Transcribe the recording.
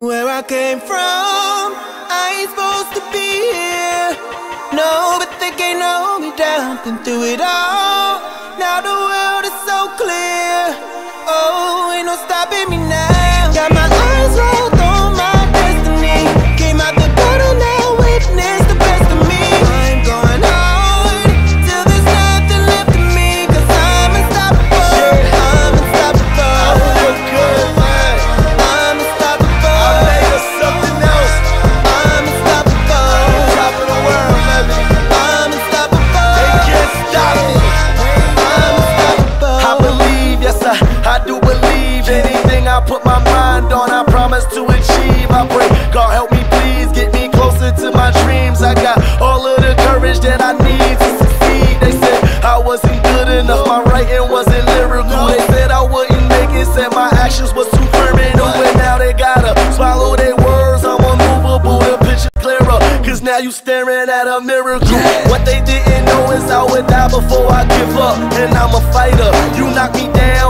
Where I came from, I ain't supposed to be here. No, but they can't hold me down. Been through it all. Now the world is so clear. Oh, ain't no stopping me now. Anything I put my mind on, I promise to achieve. I pray, God help me, please. Get me closer to my dreams. I got all of the courage that I need to succeed. They said I wasn't good enough, my writing wasn't lyrical. They said I wouldn't make it, said my actions was too criminal. And now they gotta swallow their words. I'm unmovable, the picture clearer. Cause now you staring at a miracle. What they didn't know is I would die before I give up. And I'm a fighter. You knock me down,